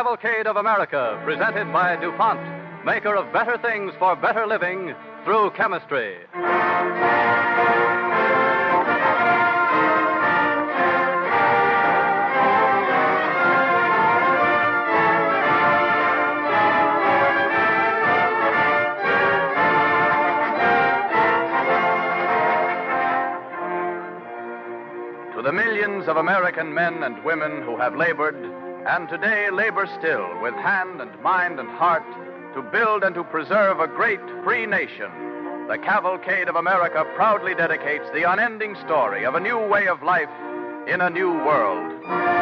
Cavalcade of America, presented by DuPont, maker of better things for better living through chemistry. To the millions of American men and women who have labored, and today labor still, with hand and mind and heart, to build and to preserve a great free nation, the Cavalcade of America proudly dedicates the unending story of a new way of life in a new world.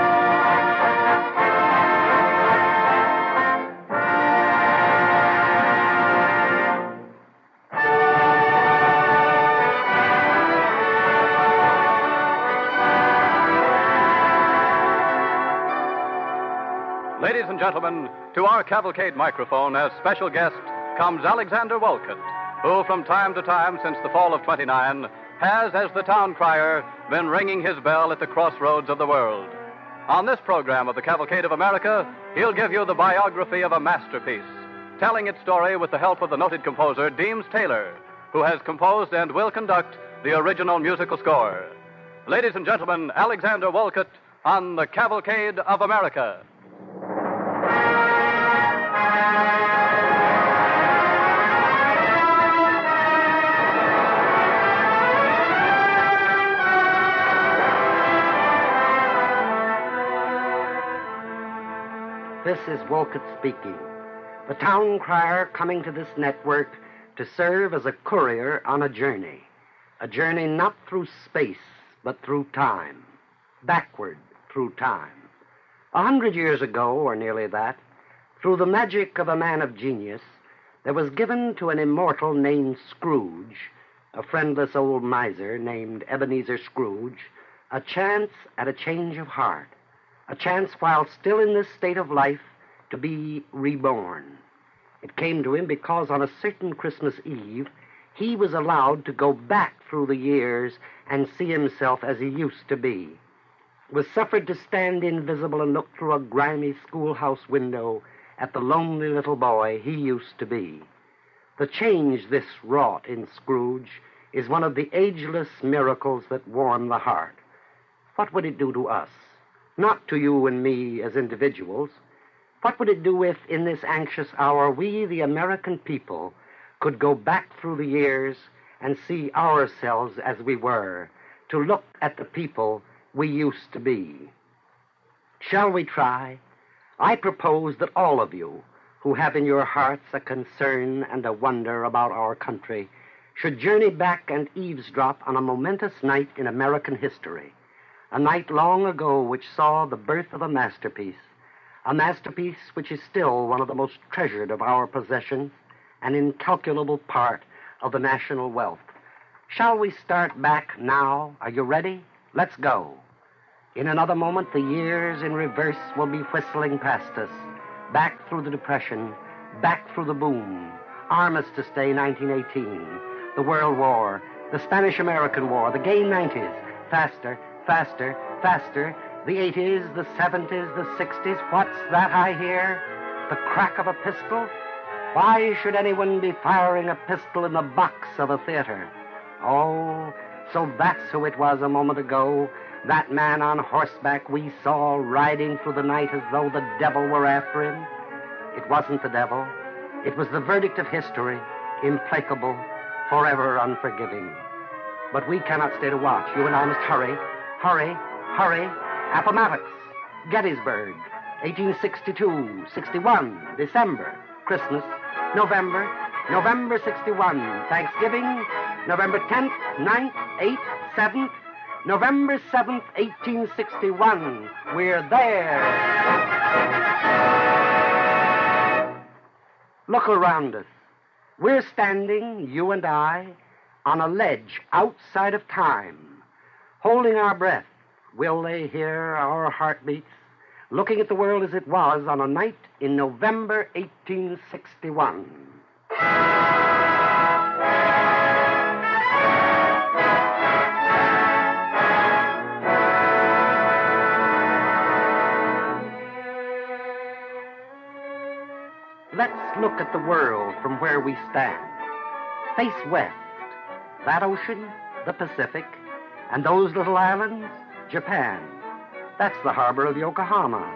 Gentlemen, to our cavalcade microphone as special guest comes Alexander Woollcott, who from time to time since the fall of 29 has, as the town crier, been ringing his bell at the crossroads of the world. On this program of the Cavalcade of America, he'll give you the biography of a masterpiece, telling its story with the help of the noted composer Deems Taylor, who has composed and will conduct the original musical score. Ladies and gentlemen, Alexander Woollcott on the Cavalcade of America. This is Woollcott speaking. The town crier coming to this network to serve as a courier on a journey. A journey not through space, but through time. Backward through time. A hundred years ago, or nearly that, through the magic of a man of genius, there was given to an immortal named Scrooge, a friendless old miser named Ebenezer Scrooge, a chance at a change of heart a chance while still in this state of life to be reborn. It came to him because on a certain Christmas Eve, he was allowed to go back through the years and see himself as he used to be. Was suffered to stand invisible and look through a grimy schoolhouse window at the lonely little boy he used to be. The change this wrought in Scrooge is one of the ageless miracles that warm the heart. What would it do to us? Not to you and me as individuals. What would it do if, in this anxious hour, we, the American people, could go back through the years and see ourselves as we were, to look at the people we used to be? Shall we try? I propose that all of you, who have in your hearts a concern and a wonder about our country, should journey back and eavesdrop on a momentous night in American history a night long ago which saw the birth of a masterpiece, a masterpiece which is still one of the most treasured of our possessions, an incalculable part of the national wealth. Shall we start back now? Are you ready? Let's go. In another moment, the years in reverse will be whistling past us, back through the Depression, back through the boom, Armistice Day 1918, the World War, the Spanish American War, the gay 90s, faster, faster, faster. The 80s, the 70s, the 60s. What's that I hear? The crack of a pistol? Why should anyone be firing a pistol in the box of a theater? Oh, so that's who it was a moment ago. That man on horseback we saw riding through the night as though the devil were after him. It wasn't the devil. It was the verdict of history, implacable, forever unforgiving. But we cannot stay to watch. You and I must hurry. Hurry, hurry. Appomattox, Gettysburg, 1862, 61, December, Christmas, November, November 61, Thanksgiving, November 10th, 9th, 8th, 7th, November 7th, 1861. We're there. Look around us. We're standing, you and I, on a ledge outside of time holding our breath. Will they hear our heartbeats? Looking at the world as it was on a night in November 1861. let's look at the world from where we stand. Face west. That ocean, the Pacific, and those little islands, Japan. That's the harbor of Yokohama.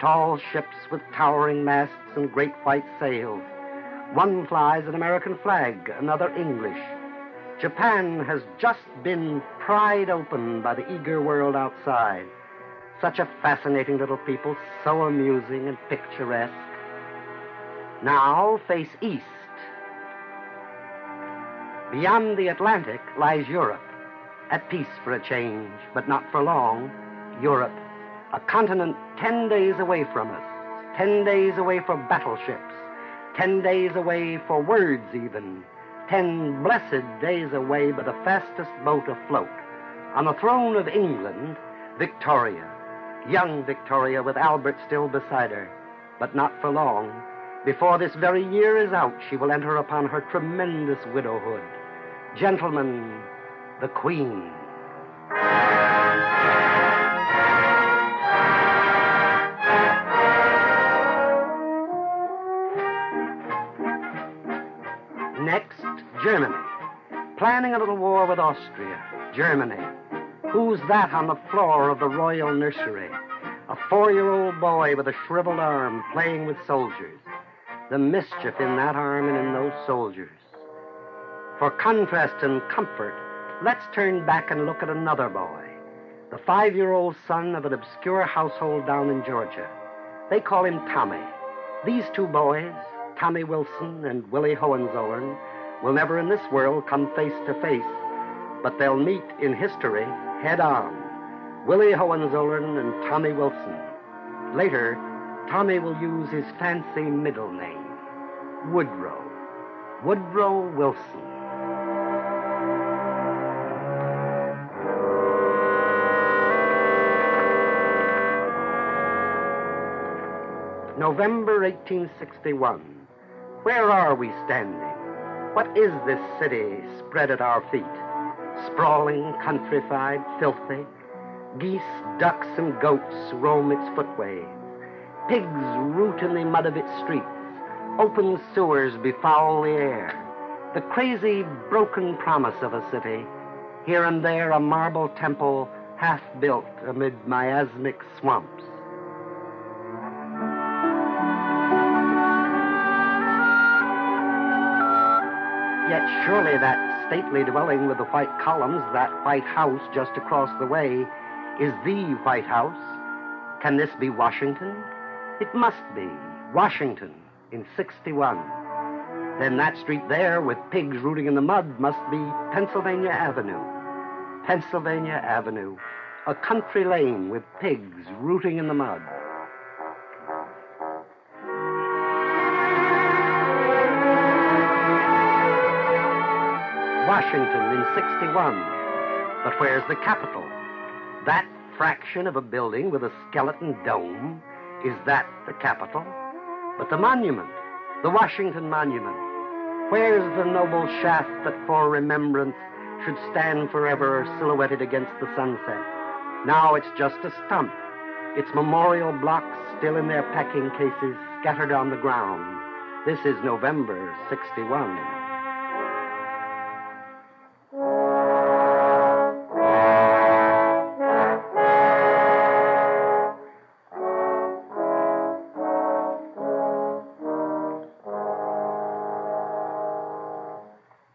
Tall ships with towering masts and great white sails. One flies an American flag, another English. Japan has just been pried open by the eager world outside. Such a fascinating little people, so amusing and picturesque. Now face east. Beyond the Atlantic lies Europe, at peace for a change, but not for long. Europe, a continent ten days away from us, ten days away for battleships, ten days away for words even, ten blessed days away by the fastest boat afloat. On the throne of England, Victoria, young Victoria with Albert still beside her, but not for long. Before this very year is out, she will enter upon her tremendous widowhood. Gentlemen, the Queen. Next, Germany. Planning a little war with Austria. Germany. Who's that on the floor of the royal nursery? A four year old boy with a shriveled arm playing with soldiers. The mischief in that arm and in those soldiers. For contrast and comfort, let's turn back and look at another boy. The five year old son of an obscure household down in Georgia. They call him Tommy. These two boys, Tommy Wilson and Willie Hohenzollern, will never in this world come face to face, but they'll meet in history head on. Willie Hohenzollern and Tommy Wilson. Later, Tommy will use his fancy middle name, Woodrow. Woodrow Wilson. November 1861. Where are we standing? What is this city spread at our feet? Sprawling, countrified, filthy. Geese, ducks, and goats roam its footways. Pigs root in the mud of its streets. Open sewers befoul the air. The crazy, broken promise of a city. Here and there a marble temple half built amid miasmic swamps. Yet surely that stately dwelling with the white columns, that white house just across the way, is the White House. Can this be Washington? It must be. Washington in 61. Then that street there with pigs rooting in the mud must be Pennsylvania Avenue. Pennsylvania Avenue. A country lane with pigs rooting in the mud. Washington in 61. But where's the Capitol? That fraction of a building with a skeleton dome, is that the Capitol? But the monument, the Washington Monument, where's the noble shaft that for remembrance should stand forever silhouetted against the sunset? Now it's just a stump, its memorial blocks still in their packing cases scattered on the ground. This is November 61.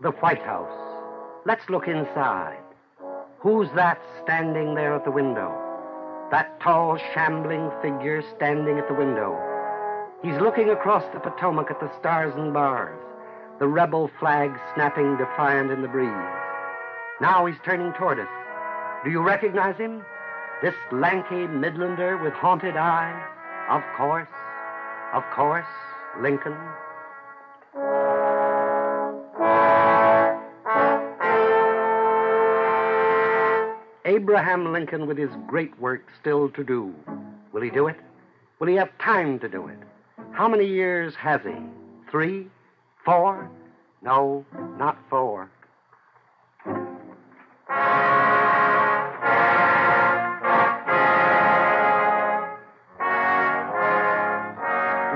The White House. Let's look inside. Who's that standing there at the window? That tall, shambling figure standing at the window. He's looking across the Potomac at the stars and bars, the rebel flag snapping defiant in the breeze. Now he's turning toward us. Do you recognize him? This lanky Midlander with haunted eyes? Of course. Of course, Lincoln. Abraham Lincoln with his great work still to do. Will he do it? Will he have time to do it? How many years has he? Three? Four? No, not four.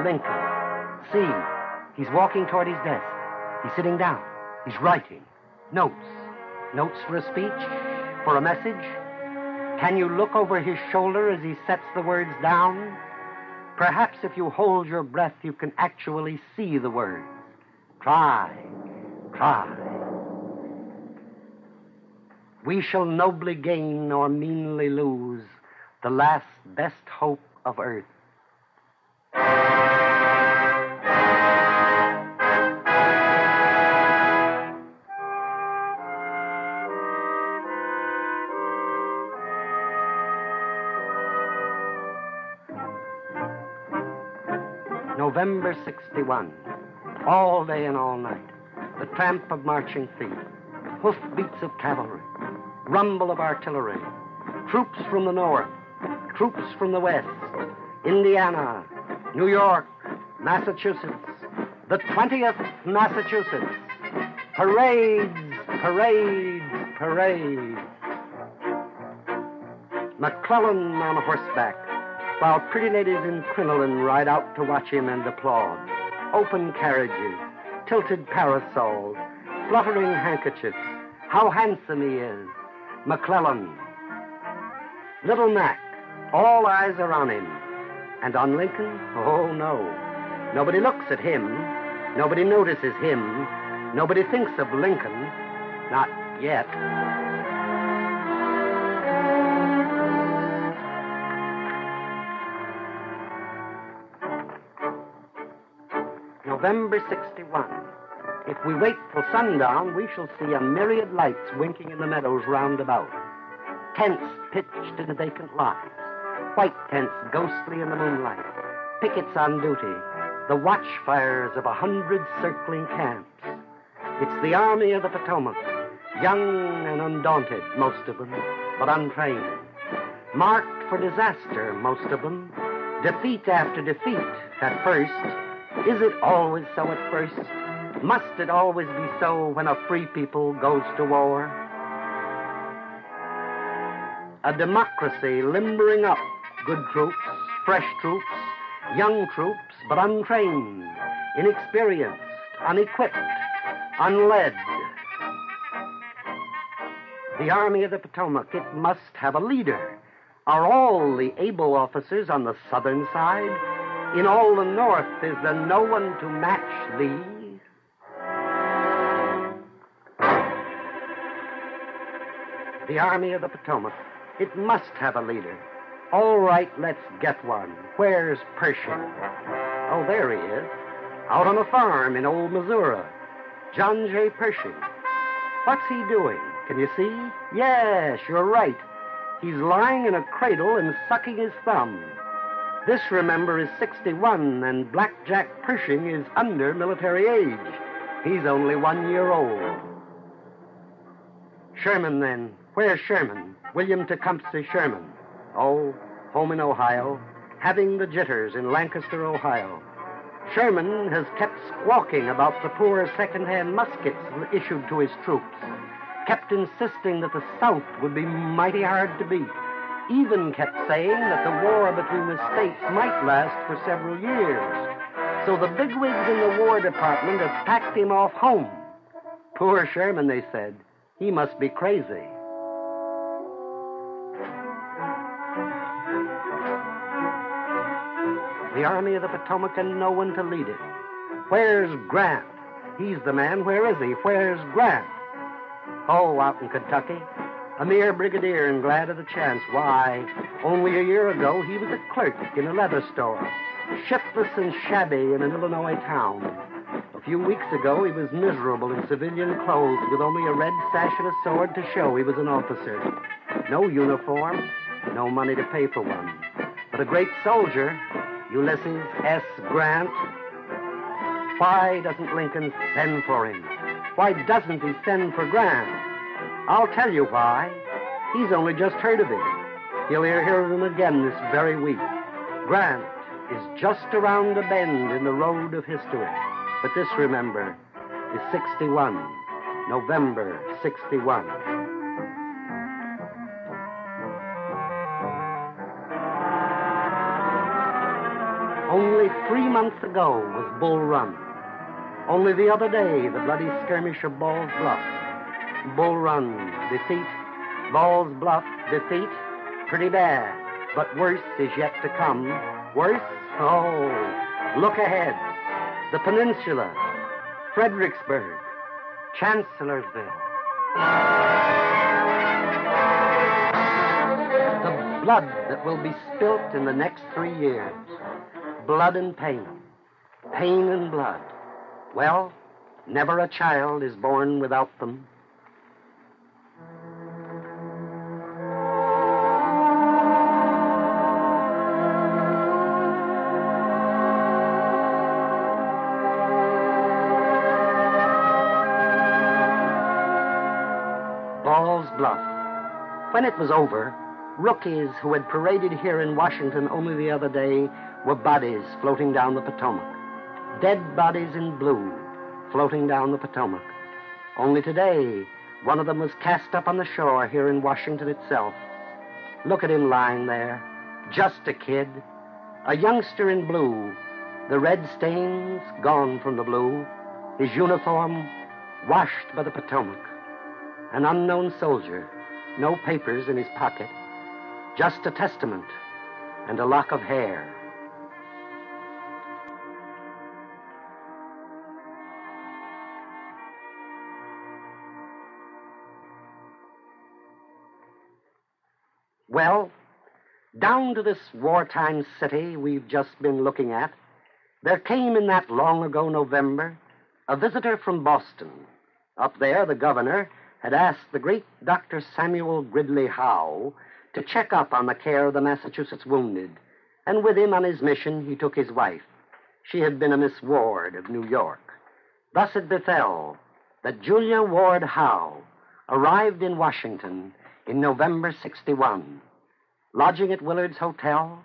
Lincoln, see. He's walking toward his desk. He's sitting down. He's writing. Notes. Notes for a speech? For a message? Can you look over his shoulder as he sets the words down? Perhaps if you hold your breath, you can actually see the words. Try. Try. We shall nobly gain nor meanly lose the last best hope of earth. November 61. All day and all night. The tramp of marching feet, hoofbeats of cavalry, rumble of artillery, troops from the north, troops from the west, Indiana, New York, Massachusetts, the 20th Massachusetts. Parades, parades, parades. McClellan on horseback, while pretty ladies in crinoline ride out to watch him and applaud. Open carriages, tilted parasols, fluttering handkerchiefs. How handsome he is. McClellan. Little Mac. All eyes are on him. And on Lincoln? Oh, no. Nobody looks at him. Nobody notices him. Nobody thinks of Lincoln. Not yet. November 61. If we wait till sundown, we shall see a myriad lights winking in the meadows round about. Tents pitched in the vacant lots, white tents ghostly in the moonlight, pickets on duty, the watchfires of a hundred circling camps. It's the Army of the Potomac, young and undaunted, most of them, but untrained. Marked for disaster, most of them, defeat after defeat at first. Is it always so at first? Must it always be so when a free people goes to war? A democracy limbering up good troops, fresh troops, young troops, but untrained, inexperienced, unequipped, unled. The Army of the Potomac, it must have a leader. Are all the able officers on the southern side? In all the north, is there no one to match thee? The Army of the Potomac, it must have a leader. All right, let's get one. Where's Pershing? Oh, there he is. Out on a farm in old Missouri. John J. Pershing. What's he doing? Can you see? Yes, you're right. He's lying in a cradle and sucking his thumb. This, remember, is 61, and Blackjack Pershing is under military age. He's only one year old. Sherman, then. Where's Sherman? William Tecumseh Sherman. Oh, home in Ohio, having the jitters in Lancaster, Ohio. Sherman has kept squawking about the poor second-hand muskets issued to his troops, kept insisting that the South would be mighty hard to beat, even kept saying that the war between the states might last for several years. So the bigwigs in the War Department have packed him off home. Poor Sherman, they said. He must be crazy. The Army of the Potomac and no one to lead it. Where's Grant? He's the man. Where is he? Where's Grant? Oh, out in Kentucky. A mere brigadier and glad of the chance. Why, only a year ago he was a clerk in a leather store, shiftless and shabby in an Illinois town. A few weeks ago he was miserable in civilian clothes with only a red sash and a sword to show he was an officer. No uniform, no money to pay for one. But a great soldier, Ulysses S. Grant. Why doesn't Lincoln send for him? Why doesn't he send for Grant? I'll tell you why. He's only just heard of him. He'll hear, of him again this very week. Grant is just around the bend in the road of history. But this, remember, is 61, November 61. Only three months ago was Bull Run. Only the other day, the bloody skirmish of Ball's Bluff. Bull Run, defeat. Ball's Bluff, defeat. Pretty bad, but worse is yet to come. Worse? Oh, look ahead. The Peninsula, Fredericksburg, Chancellorsville. The blood that will be spilt in the next three years. Blood and pain. Pain and blood. Well, never a child is born without them. When it was over, rookies who had paraded here in Washington only the other day were bodies floating down the Potomac dead bodies in blue floating down the Potomac. Only today, one of them was cast up on the shore here in Washington itself. Look at him lying there, just a kid, a youngster in blue, the red stains gone from the blue, his uniform washed by the Potomac. An unknown soldier, no papers in his pocket, just a testament and a lock of hair. Well, down to this wartime city we've just been looking at, there came in that long ago November a visitor from Boston. Up there, the governor had asked the great Dr. Samuel Gridley Howe to check up on the care of the Massachusetts wounded, and with him on his mission he took his wife. She had been a Miss Ward of New York. Thus it befell that Julia Ward Howe arrived in Washington in November 61, lodging at Willard's Hotel,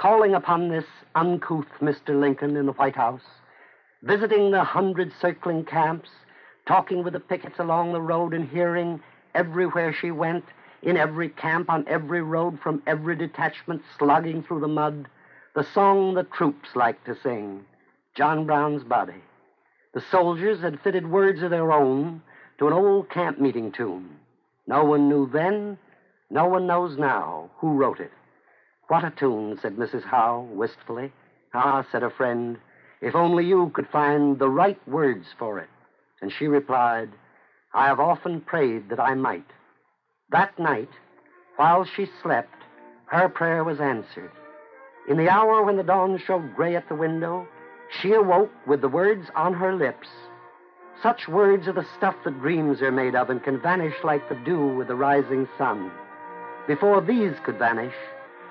calling upon this uncouth Mr. Lincoln in the White House, visiting the hundred circling camps, talking with the pickets along the road, and hearing everywhere she went, in every camp, on every road, from every detachment, slogging through the mud, the song the troops liked to sing, John Brown's Body. The soldiers had fitted words of their own to an old camp meeting tune. No one knew then, no one knows now who wrote it. What a tune, said Mrs. Howe wistfully. Ah, said a friend, if only you could find the right words for it. And she replied, I have often prayed that I might. That night, while she slept, her prayer was answered. In the hour when the dawn showed gray at the window, she awoke with the words on her lips such words are the stuff that dreams are made of and can vanish like the dew with the rising sun. Before these could vanish,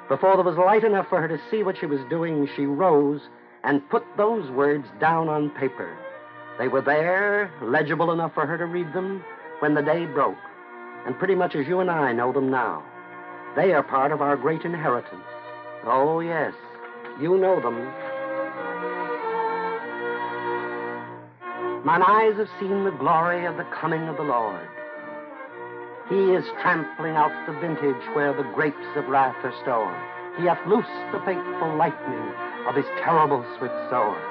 before there was light enough for her to see what she was doing, she rose and put those words down on paper. They were there, legible enough for her to read them, when the day broke, and pretty much as you and I know them now. They are part of our great inheritance. Oh, yes, you know them. Mine eyes have seen the glory of the coming of the Lord. He is trampling out the vintage where the grapes of wrath are stored. He hath loosed the fateful lightning of his terrible swift sword.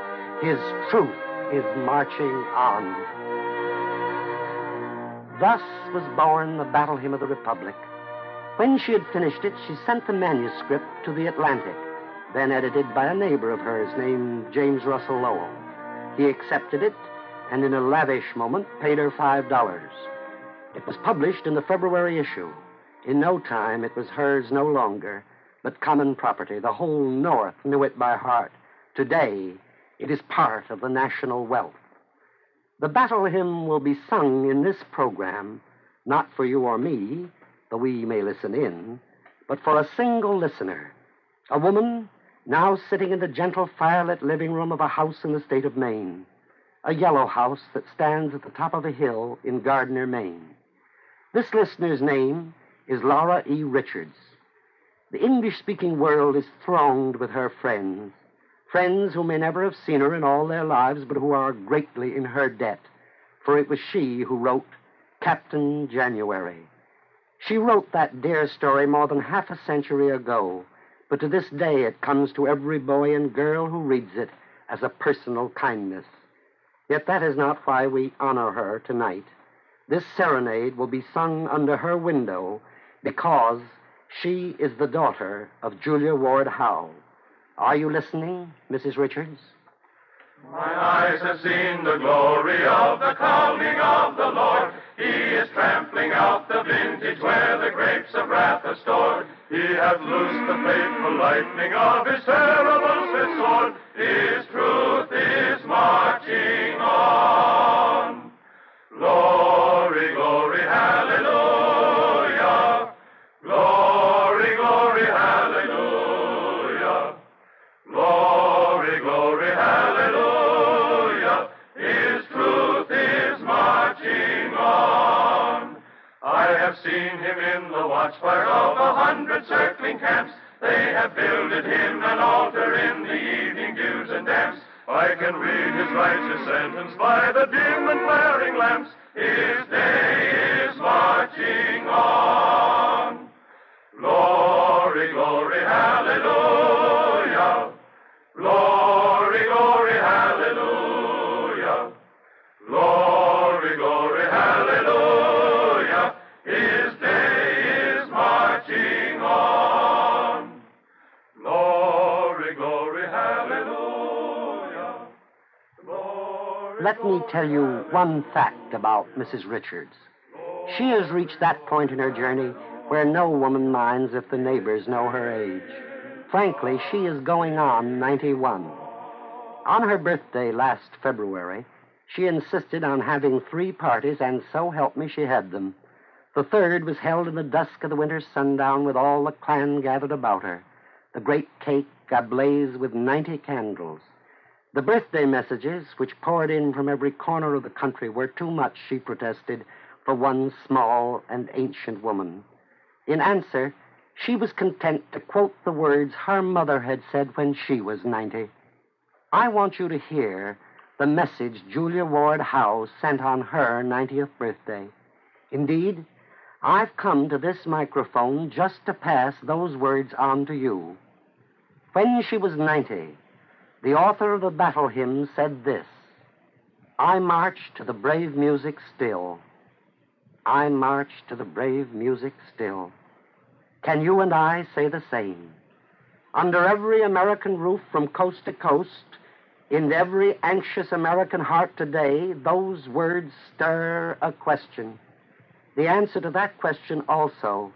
His truth is marching on. Thus was born the Battle Hymn of the Republic. When she had finished it, she sent the manuscript to the Atlantic, then edited by a neighbor of hers named James Russell Lowell. He accepted it and in a lavish moment paid her five dollars. It was published in the February issue. In no time, it was hers no longer, but common property. The whole North knew it by heart. Today, it is part of the national wealth. The battle hymn will be sung in this program, not for you or me, though we may listen in, but for a single listener, a woman now sitting in the gentle firelit living room of a house in the state of Maine a yellow house that stands at the top of a hill in Gardiner, Maine. This listener's name is Laura E. Richards. The English speaking world is thronged with her friends, friends who may never have seen her in all their lives, but who are greatly in her debt, for it was she who wrote Captain January. She wrote that dear story more than half a century ago, but to this day it comes to every boy and girl who reads it as a personal kindness. Yet that is not why we honor her tonight. This serenade will be sung under her window because she is the daughter of Julia Ward Howe. Are you listening, Mrs. Richards? My eyes have seen the glory of the coming of the Lord. He is trampling out the vintage where the grapes of wrath are stored. He hath loosed the fateful lightning of his terrible sword. His truth is marching on. Glory, have seen him in the watchfire of a hundred circling camps. They have builded him an altar in the evening dews and damps. I can read his righteous sentence by the dim and flaring lamps. His day is marching on. Glory, Let me tell you one fact about Mrs. Richards. She has reached that point in her journey where no woman minds if the neighbors know her age. Frankly, she is going on 91. On her birthday last February, she insisted on having three parties, and so help me, she had them. The third was held in the dusk of the winter sundown with all the clan gathered about her, the great cake ablaze with 90 candles. The birthday messages, which poured in from every corner of the country, were too much, she protested, for one small and ancient woman. In answer, she was content to quote the words her mother had said when she was 90. I want you to hear the message Julia Ward Howe sent on her 90th birthday. Indeed, I've come to this microphone just to pass those words on to you. When she was 90, the author of the battle hymn said this I march to the brave music still. I march to the brave music still. Can you and I say the same? Under every American roof from coast to coast, in every anxious American heart today, those words stir a question. The answer to that question also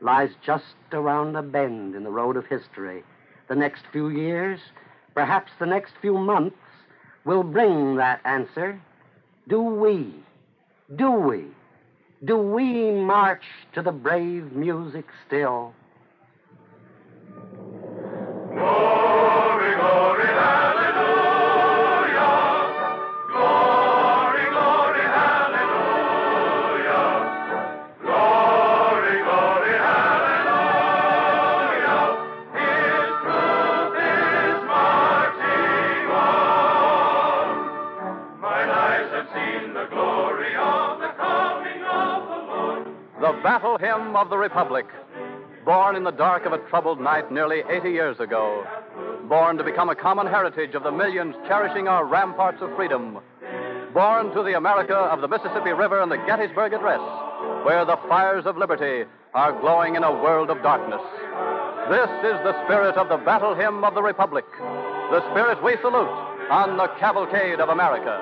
lies just around a bend in the road of history. The next few years, perhaps the next few months, will bring that answer. Do we, do we, do we march to the brave music still? Battle Hymn of the Republic. Born in the dark of a troubled night nearly 80 years ago. Born to become a common heritage of the millions cherishing our ramparts of freedom. Born to the America of the Mississippi River and the Gettysburg Address, where the fires of liberty are glowing in a world of darkness. This is the spirit of the Battle Hymn of the Republic. The spirit we salute on the Cavalcade of America.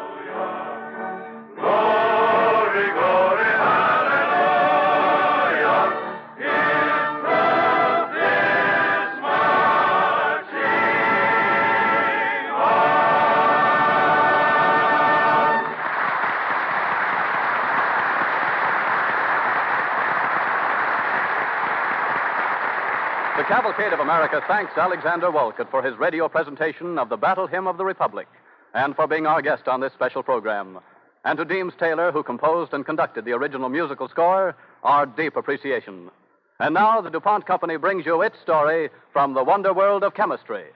Cavalcade of America thanks Alexander Woollcott for his radio presentation of the Battle Hymn of the Republic and for being our guest on this special program. And to Deems Taylor, who composed and conducted the original musical score, our deep appreciation. And now the DuPont Company brings you its story from the wonder world of chemistry.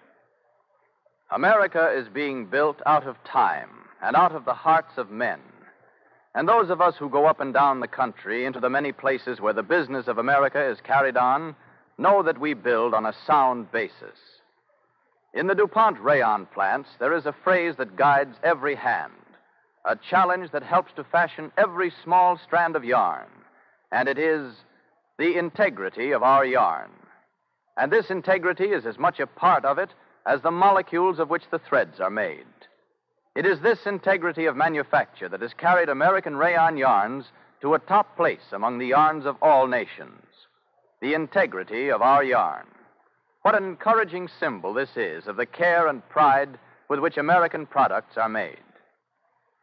America is being built out of time and out of the hearts of men. And those of us who go up and down the country into the many places where the business of America is carried on know that we build on a sound basis. In the DuPont rayon plants, there is a phrase that guides every hand, a challenge that helps to fashion every small strand of yarn, and it is the integrity of our yarn. And this integrity is as much a part of it as the molecules of which the threads are made. It is this integrity of manufacture that has carried American rayon yarns to a top place among the yarns of all nations. The integrity of our yarn. What an encouraging symbol this is of the care and pride with which American products are made.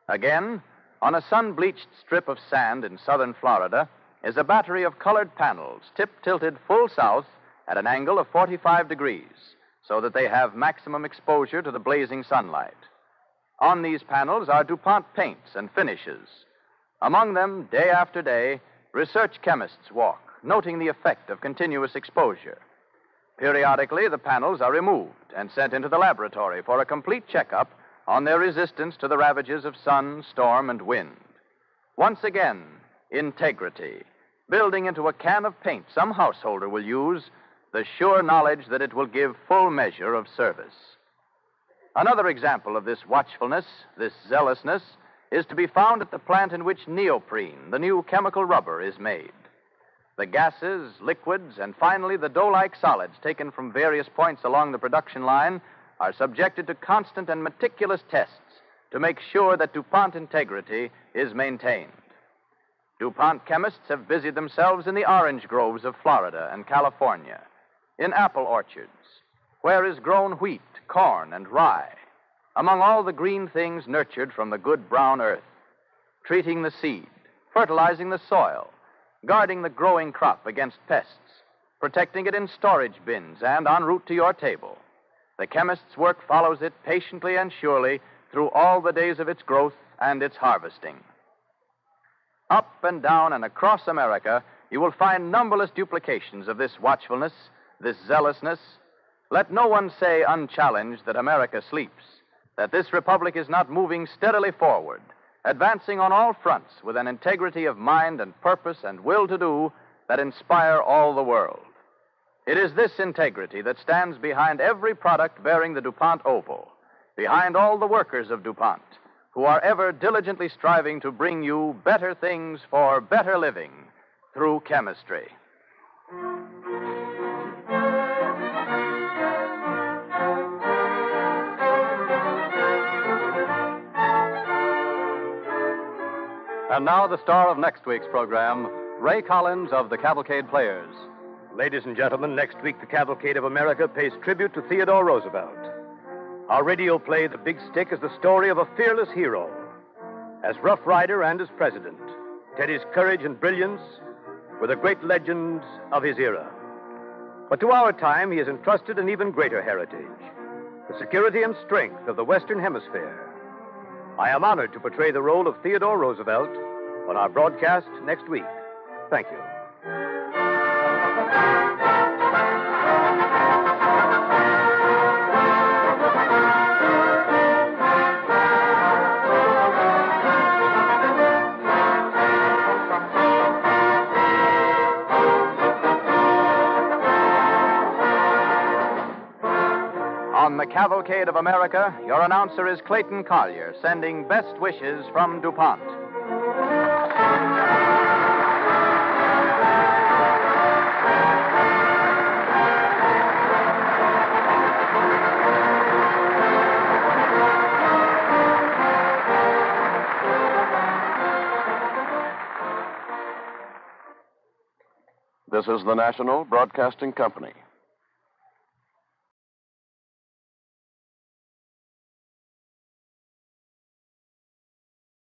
Again, on a sun bleached strip of sand in southern Florida is a battery of colored panels tip tilted full south at an angle of 45 degrees so that they have maximum exposure to the blazing sunlight. On these panels are DuPont paints and finishes. Among them, day after day, research chemists walk, noting the effect of continuous exposure. Periodically, the panels are removed and sent into the laboratory for a complete checkup on their resistance to the ravages of sun, storm, and wind. Once again, integrity, building into a can of paint some householder will use the sure knowledge that it will give full measure of service. Another example of this watchfulness, this zealousness, is to be found at the plant in which neoprene, the new chemical rubber, is made. The gases, liquids, and finally the dough like solids taken from various points along the production line are subjected to constant and meticulous tests to make sure that DuPont integrity is maintained. DuPont chemists have busied themselves in the orange groves of Florida and California, in apple orchards, where is grown wheat, corn, and rye, among all the green things nurtured from the good brown earth, treating the seed, fertilizing the soil, guarding the growing crop against pests, protecting it in storage bins and en route to your table. The chemist's work follows it patiently and surely through all the days of its growth and its harvesting. Up and down and across America, you will find numberless duplications of this watchfulness, this zealousness. Let no one say unchallenged that America sleeps, that this republic is not moving steadily forward, advancing on all fronts with an integrity of mind and purpose and will to do that inspire all the world. It is this integrity that stands behind every product bearing the DuPont oval, behind all the workers of DuPont, who are ever diligently striving to bring you better things for better living through chemistry. And now the star of next week's program, Ray Collins of the Cavalcade Players. Ladies and gentlemen, next week the Cavalcade of America pays tribute to Theodore Roosevelt. Our radio play, The Big Stick, is the story of a fearless hero. As Rough Rider and as president, Teddy's courage and brilliance were the great legends of his era. But to our time, he has entrusted an even greater heritage the security and strength of the Western Hemisphere. I am honored to portray the role of Theodore Roosevelt on our broadcast next week. Thank you. Cavalcade of America, your announcer is Clayton Collyer, sending best wishes from DuPont. This is the National Broadcasting Company.